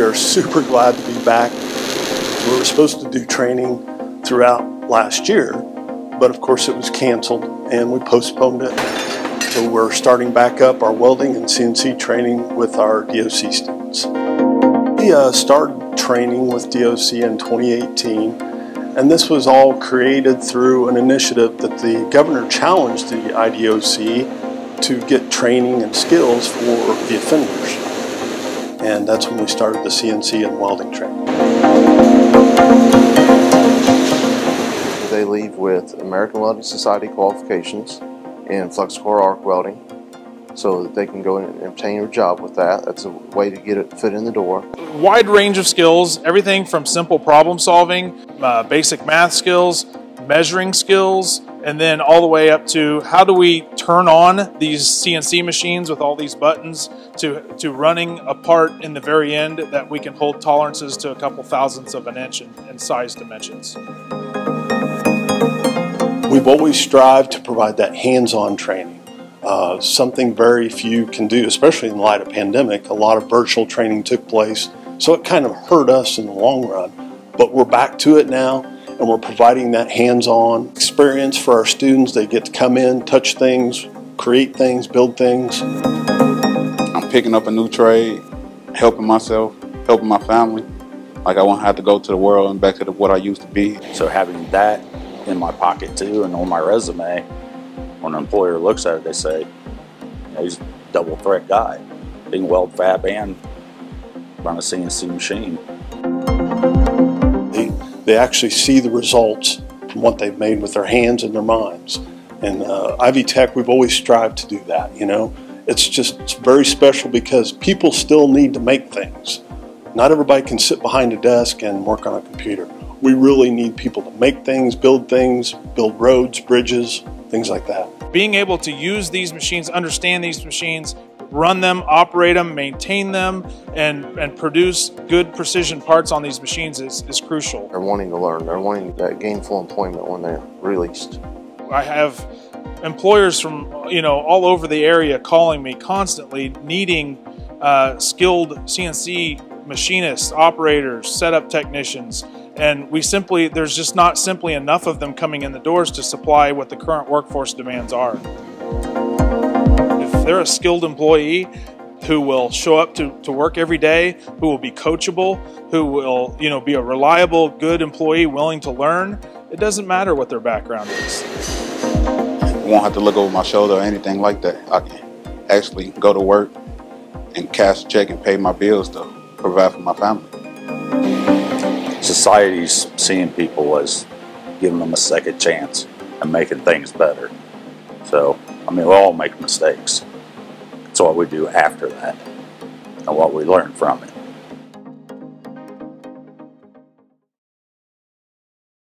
we are super glad to be back. We were supposed to do training throughout last year, but of course it was canceled and we postponed it. So we're starting back up our welding and CNC training with our DOC students. We uh, started training with DOC in 2018 and this was all created through an initiative that the governor challenged the IDOC to get training and skills for the offenders. And that's when we started the CNC and welding training. They leave with American Welding Society qualifications in flux core arc welding so that they can go and obtain a job with that. That's a way to get it fit in the door. Wide range of skills, everything from simple problem solving, uh, basic math skills, measuring skills, and then all the way up to how do we turn on these CNC machines with all these buttons to, to running a part in the very end that we can hold tolerances to a couple thousandths of an inch in, in size dimensions. We've always strived to provide that hands-on training. Uh, something very few can do, especially in light of pandemic. A lot of virtual training took place, so it kind of hurt us in the long run. But we're back to it now, and we're providing that hands-on experience for our students. They get to come in, touch things, create things, build things. I'm picking up a new trade, helping myself, helping my family. Like I won't have to go to the world and back to the, what I used to be. So having that in my pocket too and on my resume when an employer looks at it, they say, you know, he's a double threat guy. Being weld fab and run a CNC machine. They, actually see the results from what they've made with their hands and their minds. And uh, Ivy Tech, we've always strived to do that, you know. It's just it's very special because people still need to make things. Not everybody can sit behind a desk and work on a computer. We really need people to make things, build things, build roads, bridges, things like that. Being able to use these machines, understand these machines, run them, operate them, maintain them, and, and produce good precision parts on these machines is, is crucial. They're wanting to learn. They're wanting that gainful employment when they're released. I have employers from you know all over the area calling me constantly needing uh, skilled CNC machinists, operators, setup technicians, and we simply, there's just not simply enough of them coming in the doors to supply what the current workforce demands are. If they're a skilled employee who will show up to, to work every day, who will be coachable, who will you know, be a reliable, good employee willing to learn, it doesn't matter what their background is. I won't have to look over my shoulder or anything like that. I can actually go to work and cash a check and pay my bills to provide for my family society's seeing people as giving them a second chance and making things better. So, I mean, we all make mistakes. What we do after that and what we learn from it.